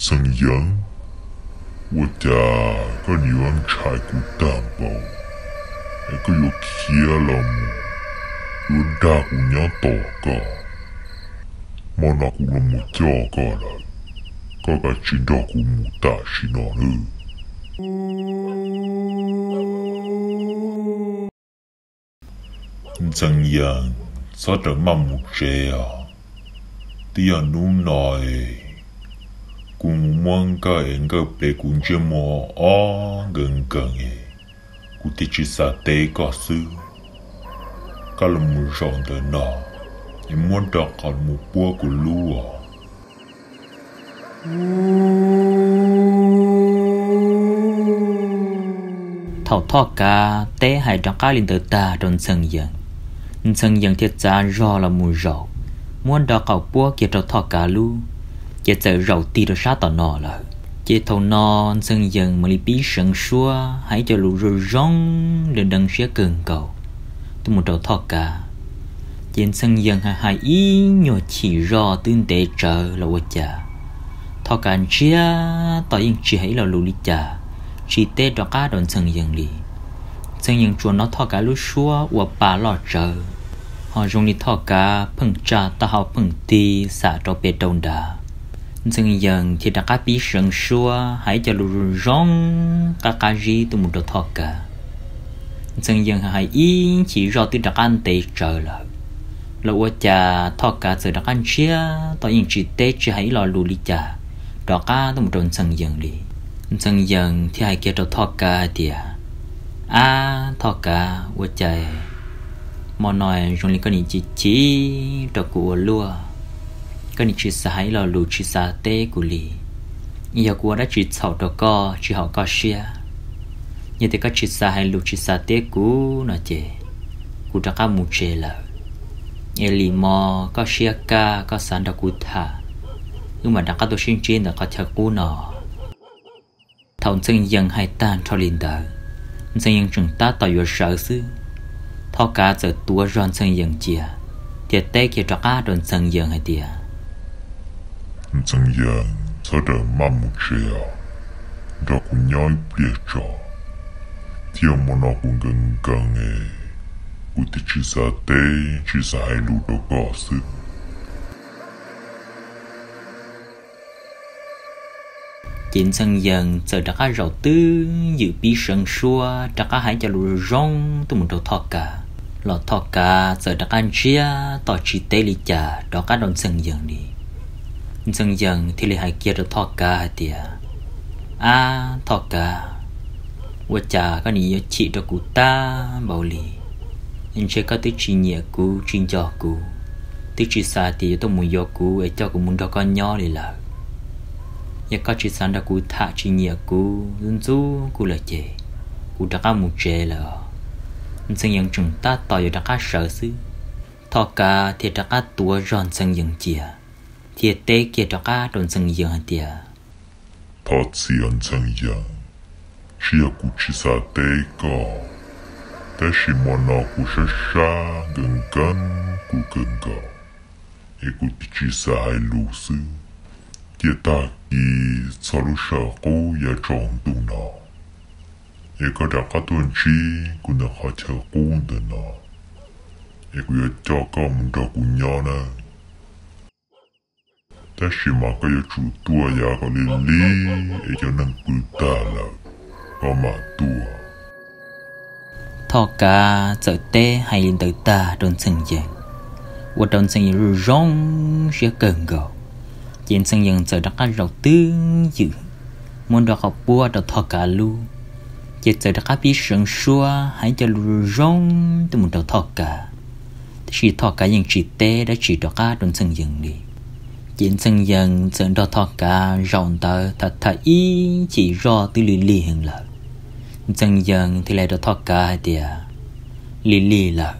Sangyang Wata Kanyu ăn trái của tạm bảo Hãy có yếu kia là mù Yếu đa của nhá tỏ cả Mà nà cũng là một chó cả là Cả cả chính của mù tạ xí nà nữ Sangyang Sao trở mà mù chê à Tia nụ cùng mong cả em cả bé cùng chưa mò ó gần gần ấy, cụ thể chỉ sa tê có sư, cả là một rọn đời nọ, em muốn đọc còn một bữa của lúa. thảo thọ cả té hai trong cá linh tử ta trong sân dân sân dân thiết ra rõ là mùi rậu muốn đọc cầu búa kia trâu thọ cả lu chế chờ rầu ti được sát tỏ nọ là chế thâu nọ sân dân mà li bí sân xua. Hãy cho lũ rồi rong để đằng xía cường cầu. Tôi một đầu thọ cả. Trên sân dân hai hai ý nhỏ chỉ rò tương tế trợ là quá chả thọ cả chia, tỏ yên chỉ hãy là lũ li chả chỉ tê đó cá đòn sân dân li sân dân chùa nó thọ cả lũ xua và bà lọ chờ họ dùng đi thọ cả phừng trà ta họ phừng ti, xả trò bê đông đà sân dần thì đã cá bí sân xua hãy cho lù rong cá cá gì từ một đồ thọ cả. Dần dần hãy yên chỉ rõ từ đã ăn tê chờ lại là quá cha thọ cả từ đã ăn chia. Tao yên chỉ tê chỉ hãy lo lù li cha đó cá từ một đồ dần dần đi. Dần dần thì hãy kia đầu thọ cả địa à. à thọ cả vô trời mà nói dùng lý cái chỉ chỉ đầu của lúa cái này là của đã co co xia. Như thế của nó là có xia ca nhưng mà tôi xin trên là có theo của nó thầu chân dân tan cho linh đờ. Chân dân chúng ta tạo yếu sợ sư thọ cả giờ tua ròn chân dân chia tiệt tê kia cho cá đồn chân dân hai tiệt 曾阳，sao trở mong một trẻ à? Đó cũng nhói biết cho. Theo mà nó cũng gần gần ấy. Cũng thì chỉ sa tê, chỉ sa hai lũ đó có sự. chín sân dần giờ đã có rầu tư dự bi sân xua đã có hai cho lù rong tôi muốn đầu thọ cả lọ thọ cả giờ đã cá chia tỏ chỉ tê li chả đó cá đòn sân dần đi dần dần thì lại hãy kia được thọ cả tiệt à thọ cả vợ cha có ní chị cho cụ ta, bảo lì. Anh sẽ có tới chị nhẹ cụ chuyên cho cụ tới chị xa thì tôi muốn do cụ để cho cụ muốn cho con nhỏ đi là nhà có chỉ sản đã cụ thả chỉ nhẹ cụ dân du cụ là chè cụ đã có một chè là sinh yang chúng ta tỏ đã có sở sư thọ cả thì đã có tua ròn sinh yang chia thì tế kia đã có đồn sinh yang hạt tiệt Thọ xiên 曾阳，chia cụ chỉ sa tê có. Thế chỉ mà nó cụ sa sa gần gần cụ gần gạo. Ê cụ chỉ sa hai lũ sư. Kia ta kỳ sa lũ sa cô ya tròn tu nó. Ê có đã có tuần chi cụ nó khó chờ cô đờ nó. Ê cụ ya cho có mình ra cụ nhỏ nè. Thế chỉ mà cái ya chủ tua ya có lên lý. Ê cho nâng bự tua. thọ cả giờ tê hay lên tới ta, đồn sân dân và đồn sân dần rong, sẽ cần gạo trên sân dân giờ đắc có rau tương dự muốn đọc học bua đọc thọ cả lu. Chỉ giờ đắc có biết sân xua, hãy cho lu rong từ một đọc thọ cả. Chỉ thọ cả những chỉ tê đã chỉ đọc cả đồn sân dân đi chiến sân dân giờ đo thọ cả rộng tờ thật thật ý chỉ rõ tư lý lì hơn lợi. Dân dân thì lại được thoát cả địa lì lì là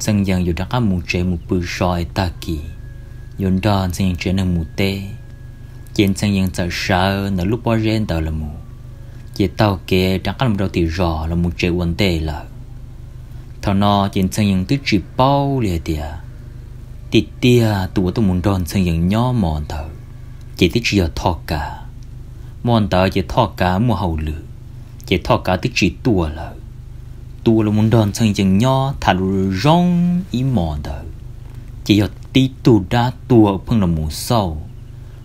dân dân dù đã có một trẻ một bự soi ta kỳ dồn đó dân dân trẻ nên một tê. Chiến dần dân sợ sợ nở lúc bao rên tờ là mù. Chỉ tàu kia đã có một đầu thì rõ là một trẻ vấn tê là thằng nó chiến dần dân tức chỉ bao lìa địa tịt tia tụi tôi muốn đòn dần những nhỏ mòn thở chỉ thích chỉ thọ cả. Mòn thở chỉ thọ cả mua hậu lử chỉ thọ cả thích chỉ tua là tua là muốn đòn chân những nhỏ thà rong ý mòn thở, chỉ giờ tí tu đa tua phương là mù sâu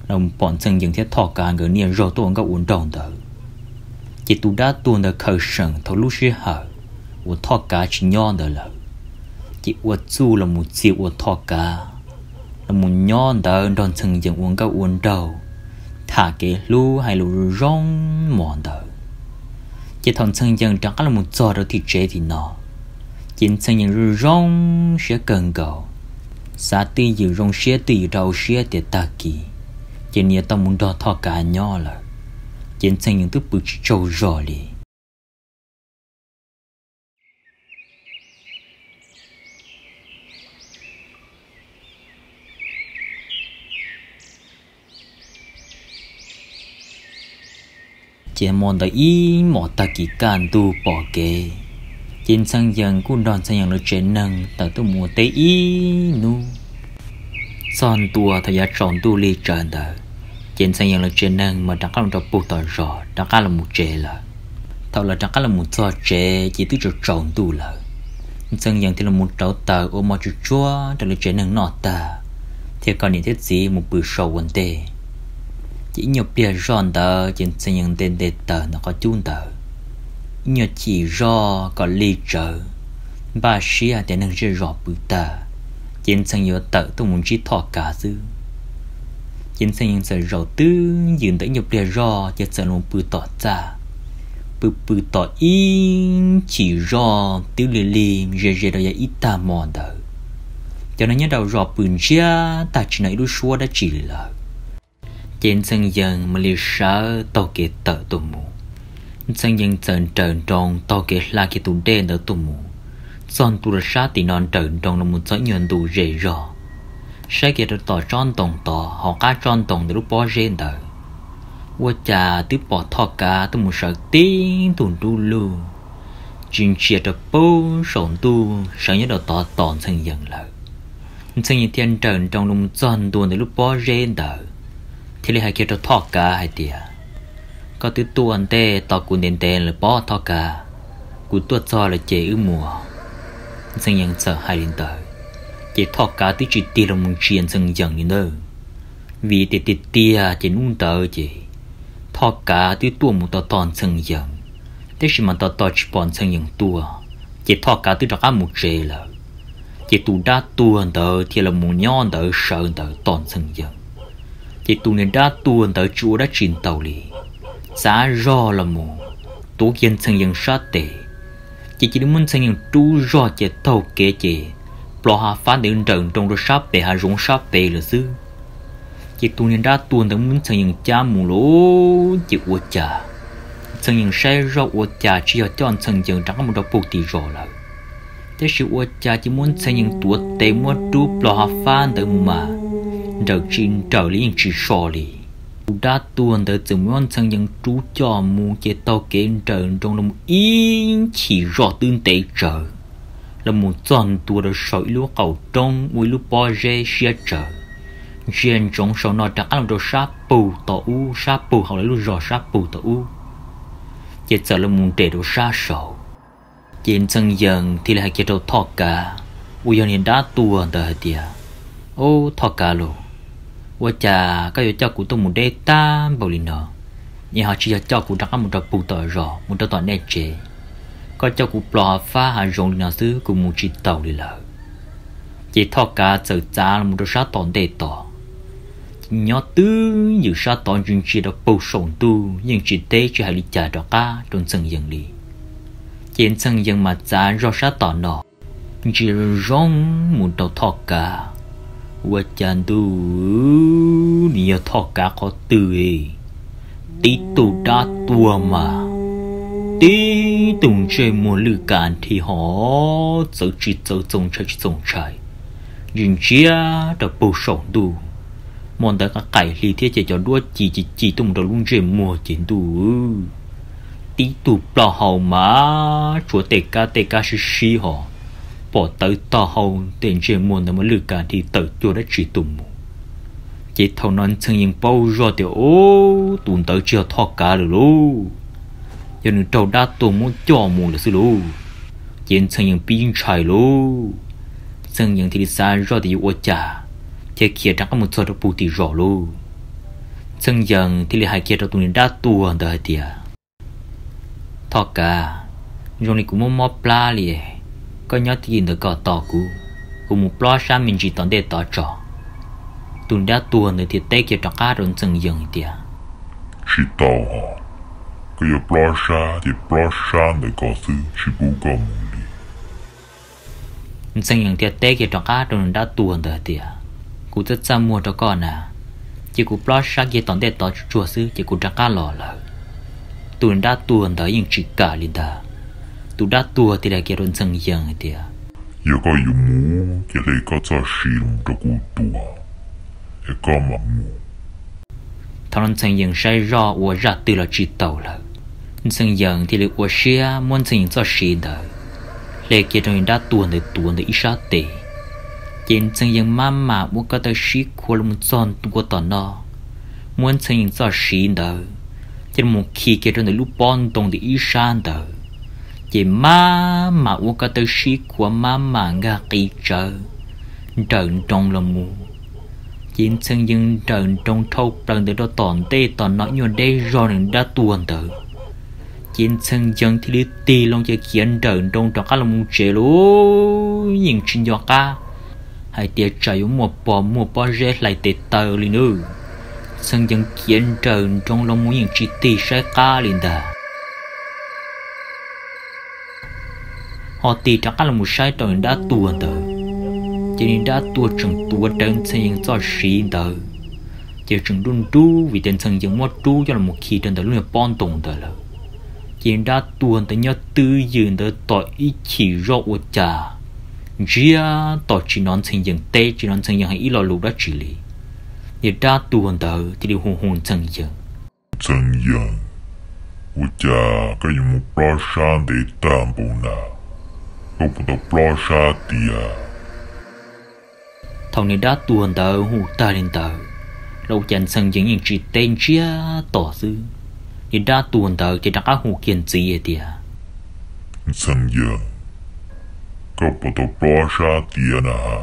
là bọn chân những thiết thọ cả người niên rồi tôi các uốn đòn thở, chỉ tu đa tuồng tờ khởi sừng thấu lúc xí hở uốn thọ cả chỉ nhỏ tờ là chỉ ua chu là một chị ua thọ cả. Là một nhon đã đòn chừng chân uống các uống đầu. Thả cái lu hay lu rong mòn đầu chị thằng chừng dân chẳng là một trò đâu thì chế thì nó chỉ chân dân rong sẽ cần cầu sa ti dự rong sẽ ti đầu sẽ để ta kỳ. Chị nhớ tao muốn đo thọ cả nhỏ là chị chừng dân tức bự trâu rồi liền chỉ mòn tới ý mỏ ta kỳ can tu bỏ kê trên sang dân cũng đòn sang dân nó trên nâng ta tu mùa tế ý nu son tua thời giá tròn tu li trần ta trên sang dân nó trên nâng mà đặc làm cho bù tờ rõ đặc là một chế là thầu là đặc là một cho chế chỉ tư cho tròn tu là sang dân thì là một trâu tờ ô mà chú chúa tờ là trên nâng nọ ta thì còn những thiết gì một bữa sầu vấn đề chỉ nhiều bia ròn tờ trên xây dựng tên đề tờ nó có chun tờ. Nhiều chỉ rò có ly trở ba sĩ à tên năng rơi rõ bự tờ. Trên xây dựng tờ tôi muốn chỉ thọ cả dư. Trên xây dựng sẽ rõ tư dừng tới nhiều bia rò cho sẽ luôn bự tỏ ra. Bự bự tỏ in chỉ rò, tiêu lì lì rề rề đó ít ta mòn tờ. Cho nên nhớ đầu rõ bự chia ta chỉ nói đôi xua đã chỉ là trên sân dân mà liều sợ tàu kế tờ tù mù. Sân dân trần trần trong tàu kế là kế tù đen tờ tù mù. Son tù ra sát thì non trần trong là một sợi nhân tù rể rõ sẽ kế được tỏ tròn tổng tỏ họ cá tròn tổng để lúc bỏ rên tờ qua trà tiếp bỏ thọ cá từ một sợ tiếng tù tu lù chuyện chia được bố sổn tu sợ nhất là tỏ tòn sân dân lợi sân dân thiên trần trong lùng tròn tù để lúc bỏ rên tờ thì lấy hai kia cho thọ cả, hai tia. Có từ tu anh tê tọ cụ nền đèn là bỏ thọ cả. Cụ tuột cho là chế ư mùa. Sinh nhân sợ hai đến tới chế thọ cả tí chỉ tia là muốn chiến sinh dần như nơ. Vì tê tê tia chế nung tờ chế thọ cả tí tu một tọ tòn sinh dần thế chỉ mà tọ tọ chỉ bọn sinh nhân tua chế thọ cả tí đặc một chế là chế tu đa anh tờ, thì là một nhon tờ, sợ tờ tòn sinh dần thì tụ nên đã tuôn tới chúa đã chín tàu lì. Giá rõ là mù tụ kiên sang yên sát tệ chỉ chỉ muốn sang yên tu rõ chế tàu kế chế. Bỏ hà phá đến trận trong đó sắp tệ hà rung sắp tệ là sư chỉ tụ nên đã tuôn tới muốn sang yên cha mù lố chỉ uất cha. Sang yên sai rõ uất cha chỉ cho chọn sang yên chẳng có một đầu bục tì rõ là. Thế sự uất cha chỉ muốn sang yên tuột tệ muốn tu bỏ hà phá tới mà đầu tiên trở lên chỉ sợ lì. Đã tuần tới từng món sang những chú cho mu chế tàu kế trở trong lòng yên chỉ rõ tương tế trở là một toàn tua được sỏi lúa cầu trong với lúa bò rê xia trở riêng trong sau nó đã làm đồ sáp bù tổ u, sáp bù học lấy lúa rõ sáp bù tổ u. Chế trở là một để đồ sa sầu. Trên sân dần thì là hai chế đồ thọ cả. Ui, giờ đã tuần tới tiệt ô, thọ cả luôn. 我家个有照顾到木的单不哩呢，然后只要照顾到木的不得热，木的到那节，个照顾不发还容易那时个木知道哩了。chỉ thọ cả giờ cha là một đứa sát tòn đề tỏ nhỏ tư như sát tòn chuyện chỉ được bầu sổng tu nhưng chỉ tế chỉ hay lý trả đó cả trong sân dân lý trên sân dân mà cha do sát tòn nọ chỉ rong một đầu thọ cả ว่าจันดูเนี่ยทอกาเขอตื่นตีตูดาตัวมาตีตุงใจมัวลือการที่หอเจ้าจีเจ้าจงใจจงใจยิงเชียดับปูสองดูมอนแต่กไก่ลีเทียจะจอดด้วยจีจีจีตุงดลุงเจมัวจินดูตีตูปลาหอมาชัวเตกาเตกาชิชิหอ bỏ tới to hầu tiền trên muôn một lừa cả thì tới chùa đã chỉ tùng mù. Chỉ thâu non chân yên bao giờ thì ô tụm tới chưa thọ cả được lô, giờ nữa trâu đã tụm muốn cho mù là xí lô, chiến chân yên pin chạy lô, chân yên thì xa rồi thì ô chả. Thì kia chẳng có một số bù thì rõ lô, chân yên thì lại hai kia đó tụm đã tuần tới thì thọ cả. Rồi này cũng muốn mót pla liền có nhớ thì được có tỏ cũ cũng một pla sang mình chỉ tận để tỏ trò. Tuần đã tuần nữa thì tết kia cho cá rồi chân dần thì chỉ tao hả cái giờ pla sa thì pla sa để có thứ chỉ bù có mù đi chân dần thì tết kia cho cá rồi đã tuần rồi thì cũng rất xa mua cho con à. Chỉ cũng pla sa kia tận để tỏ chùa sư chỉ cũng cho cá lò lợ tuần đã tuần đó nhưng chỉ cả liền đó tu đã tua thì là kia rồi chân dần thì giờ có yêu mù cái này có cho xí lùng cho cụ tua cái có mà mù thằng nó chân dần sai rõ và ra từ là chỉ tàu là chân dần thì là của xia muốn chân dần cho xí đời lệ kia trong đã tuần để tuần để ít sát tệ trên dần mà mà muốn có tới xí của lùng chọn của tao nó muốn chân dần cho xí đời trên một khi kia trong để lúc bon tông để ít sát đời chỉ má mà u có tư sĩ của má mà ngã kỳ trợ, trợn trong lòng mù chiến chân dân trợn trong thâu, lần để đó tòn tê tòn nói nhuận đây rồi nên đã tuần tử. Chiến chân dân thì đi tì lòng cho kiến trợn trong trong các lòng mù chế lũ nhìn trên gió ca hay tiệt trời một bò một bò rết lại tê tờ liền nữa chân dân kiến trợn trong lòng mù nhìn chỉ tì sai ca liền đà. Họ tì chắc là một sai tội đã tuôn tờ. Cho nên đã tua chừng tua đơn chân cho sĩ tờ. Chỉ chừng đun tu vì tên chân giống một tu cho là một khi trên tờ luôn là bon tùng tờ là chỉ đã tuôn tờ nhớ tư dường tờ tội ý chỉ rõ của cha. Ria tội chỉ nón chân giống tê, chỉ nón chân giống hay ý lo lục đã chỉ lý. Thì đã tuôn tờ, thì điều hùng hùng chân giống chân giống của cha cái một pro sang để tạm bù nào không có plo sa tia thằng này đã tuần tờ hù ta lên tờ. Lâu chân sân những những chỉ tên chia tỏ sư thì đã tuần tờ thì đã hù kiên gì vậy tia sân giờ có bộ tờ plo sa tia na ha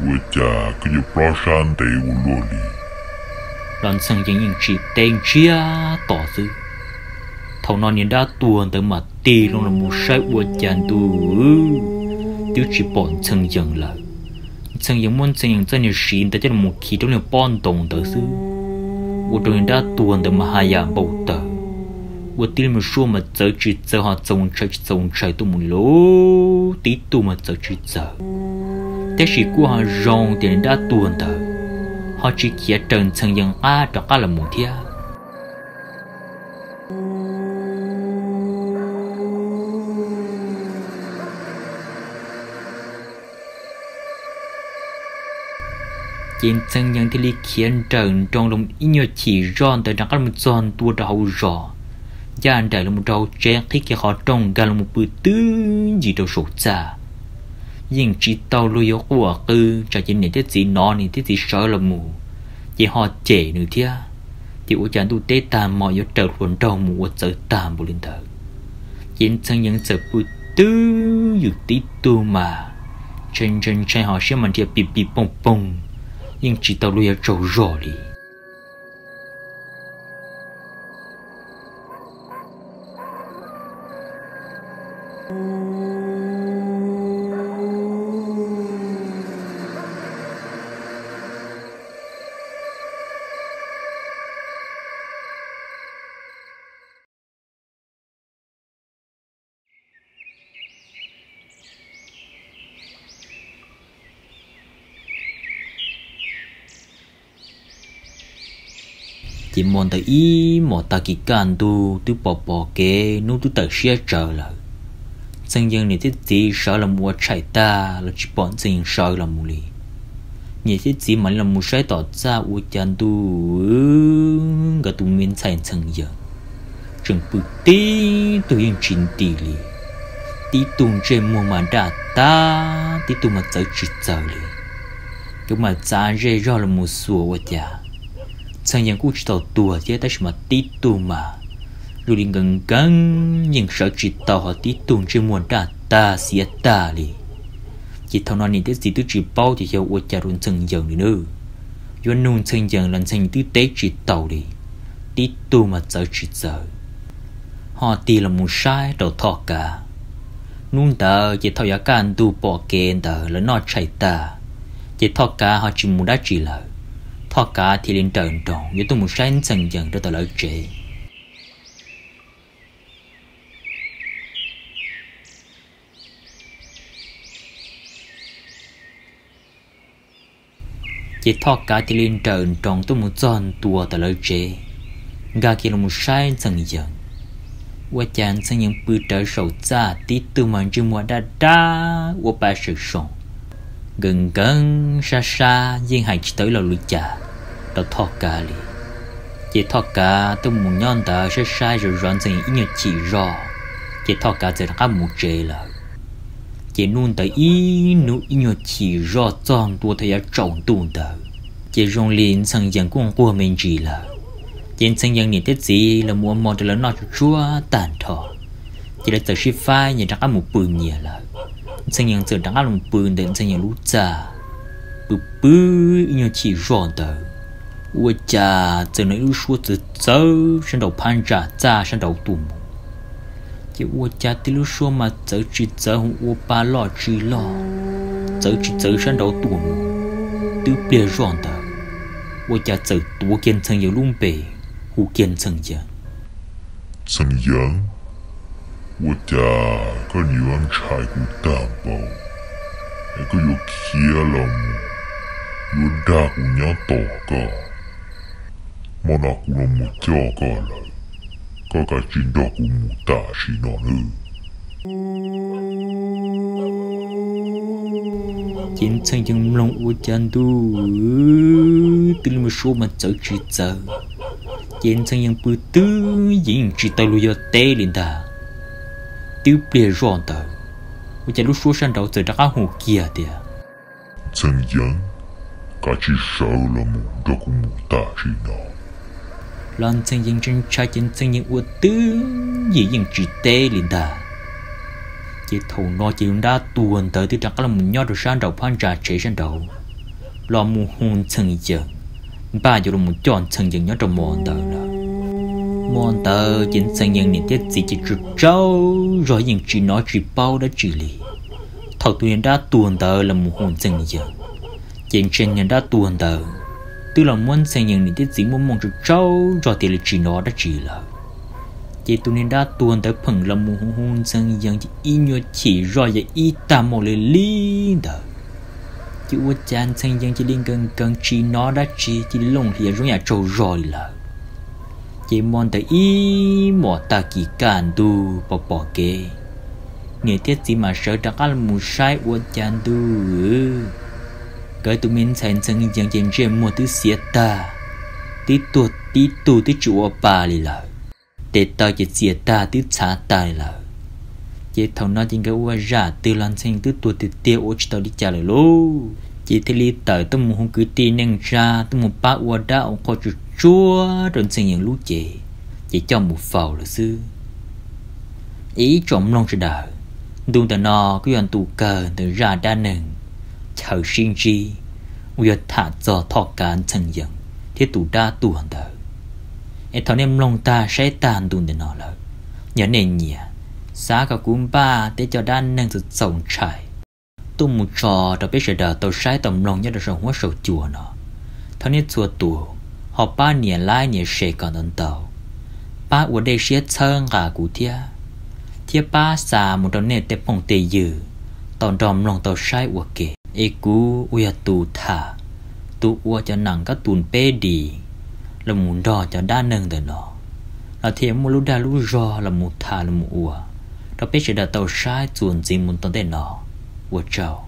vừa cái yêu plo sa để u lô li lần sân những những chỉ tên chia tỏ sư thầu nó nhìn đã tuần tới mà tì luôn là một sai của chàng tu. Tiêu chỉ bọn chân dần lại chân dần muốn chân dần chân nhiều xin ta chỉ là một khi trong là bọn đồng tới sư của tôi đã tuần tới mà hai dạng bầu tờ. Của tiêu mà xua mà giờ chỉ giờ họ trông chơi trông chơi tu một lỗ, tí tu mà giờ chỉ giờ thế chỉ của họ rong tiền đã tuần tới. Họ chỉ kia trần chân dần a cho cả là một thiên chiến tranh nhân thì lý khiến trận trong lòng ý nhiều chỉ ròn tới trong các một giòn tua đầu rõ gia anh đại là một đầu trẻ khi kia họ trông gà là một bữa tư gì đâu sổ cha nhưng chỉ tàu lưu yếu của cư cho trên này thế gì nó này thế gì sợ là mù chỉ họ trẻ nữa thia thì ủa chán tu tế tàm mọi yếu trở luận đầu mù ở trở tàm bộ linh thờ chiến tranh nhân sợ bữa tư dự tí tu mà chân chân chân họ sẽ mình thiệp bịp bịp bông bông nhưng chỉ tàu lùi ở chỗ rổ lì chỉ muốn tới ý mà ta kỳ can tu tu bỏ bỏ kế nu tu tự xe trở lại sinh dân này thiết chỉ sợ là mua chạy ta, là chỉ bọn sinh sợ là mua lì. Nhị thiết chỉ mà là mua sai tỏ ra u chân tu, gà tu miên chạy sinh dân. Chừng bự tí, tu yên chín tỷ lì. Tí tung trên mua mà đã ta, tí tu mà tới chỉ giờ lì. Cái mà cha rê rõ là một sùa quá chả sang yang cũng chỉ tàu tua chứ ta mà tí tu mà. Rồi đi gần gần nhưng sợ chỉ tàu họ tí tu chỉ muốn ta ta xiết ta đi chỉ thằng nó nhìn thấy gì tôi chỉ bao thì hiểu ôi cha luôn chân dần nữa. Yo nung chân dần lần chân tư tế chỉ tàu đi tí tu mà sợ chỉ sợ họ tì là một sai đầu thọ cả. Nung tờ chỉ thao giá can tu bỏ kén tờ là nó chạy ta chỉ thọ cả họ chỉ muốn đã chỉ lời thọ cả thì lên trần tròn như tôi một sai dần dần cho tờ lợi chế chỉ thọ cả thì lên trần tròn tôi một tròn tua tờ lợi chế gà kia là một sai dần dần. Qua chàng sang những bự trở sầu xa, tí tư mà chưa mua đa đa qua ba sự sống gần gần, xa xa nhưng hành chỉ tới là lụi chả đó thọ cả li chỉ thọ cả tôi muốn nhon ta sẽ sai rồi rón thành ít nhiều chỉ rõ. Chỉ thọ cả giờ đã một chế là chỉ nun tới ít nu ít nhiều chỉ rõ chọn tua thấy trọng tu ta, chỉ rong liền sang giang quân của mình chỉ là. Trên sang giang niệm tết gì là mua mòn từ nó nọ chua tàn thọ. Chỉ là từ ship phai nhìn đang ăn một bự nhiều là sang giang từ đang ăn một bự đến sang giang lú già. Bự bự nhiều chỉ rõ tờ. ua cha từ nơi lú xua từ giờ sang đầu pan trả cha sang đầu tù mù chỉ ua cha từ lú xua mà giờ chỉ giờ ua ba lo chỉ lo giờ chỉ giờ sang đầu tù mù từ bia rõ tờ ua cha giờ tua kiên sân dân lung bể 胡建成家。成阳，我家个女王柴骨担保，一个有kia了么，有大姑娘多个， Monarhul on mut jokoilla. Kakachin doku mutaa sinon Chiến tranh trong lòng u chan tu Từ mà số mà cháu chỉ chờ Chiến tranh trong bữa tư Dĩnh chỉ tao lùi cho tê lên ta Tiêu bìa rõ tờ U chan lúc số sang đầu từ đã hồ kia tìa Chân dân Cả chỉ sợ là một đọc mù ta chỉ nó? Lần chân dân chân cha chân chân yang u tư diễn chỉ tê lên ta chỉ thầu nó chỉ đã tuần tới thì chắc là một nhau được sang đầu phan trà chế sang đầu. Lo mu hôn chân yang ba giờ một chọn chân dân nhau trong mòn tờ là. Mòn tờ chính chân dân niệm tiết gì chỉ trục trâu, rồi những chỉ nói chỉ bao đã chỉ lì. Thầu tuyên đã tuần tờ là một hôn chân yang chính chân nhân đã tuần tờ tức là muốn xây dựng những tiết dính muốn mong cho cháu rồi thì là chỉ nó đã chỉ là chỉ tôi nên đã tuôn tới phần là một hôn chân dân chỉ y nhớ chỉ rồi vậy y ta một lời lý đó chỉ ua chan xây dựng chỉ liên gần gần chỉ nó đã chỉ chỉ lồng thì rồi nhà trâu rồi là chỉ mong tới ý mỏ ta kỳ cản tu bỏ bỏ kê. Nghe tiết gì mà sợ đặc ăn mù sai ua chan tu cái tụi mình thành chân yang trên trên mua thứ xiết ta. Tí tuột, tí tu, tí chủ bà lì là để tao chỉ xiết ta, tí trả tài là chỉ thầu nó chính cái ua ra từ lần xanh từ tuổi từ tiêu ua chỉ tao đi trả lời lô. Chỉ thì lý tới tôi muốn cứ tin năng ra tôi muốn ba ua đã ông có chút chua rồi xanh những lũ chị. Chỉ cho một phào là sư ý trộm long sẽ đời. Đun tờ nó cứ ăn tù cờ từ ra đa nừng chào sinh chi. Ua thả cho thọ cán chân dần thế tụ đa tụ hẳn đời em thọ nem long ta sẽ tàn đun tờ nó là nhớ nên nhỉ xã cả cúm ba để cho đan nâng sự sống trải. Tôi một trò đó biết sẽ đỡ tàu sai tầm lòng nhớ được sống hóa sầu chùa nó. Thọ này chùa tù, họ ba nhẹ lai nhẹ sẽ còn ấn tàu. Ba ở đây sẽ chân cả cụ thia. Thia ba xa một đòn nè tế phòng tề dư. Tòn đòm lòng tàu sai ở kề ê cú uya à, tù thả. Tù ua cho nặng các tùn bê đi là muốn đò cho đa nâng đời nó là thiệt một lúc đa lúc rò, là một thả, là một ua. Đó biết sẽ đã tàu sai, chuồn gì muốn tao tên nó 我找。